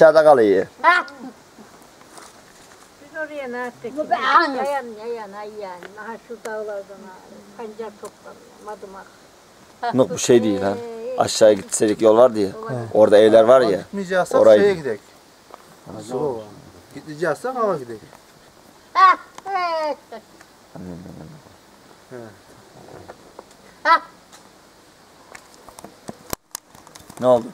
aşağıda kalıyor. Ah. Ha. Biz oraya ne yaptık? Bu be anne. Yayan yayan ay yani. Aha şu dağlardan pancar toplanıyor. Madımak. Ah. Ah, Yok bu şey değil lan. Ee, şey. Aşağıya gitseydik yol vardı ya. olabilir. Orada evler var ya. Gitmeyeceksek Orayı- şeye gidelim. Nasıl o? Gideceksek hava gidelim. Ha. Evet. Ne oldu?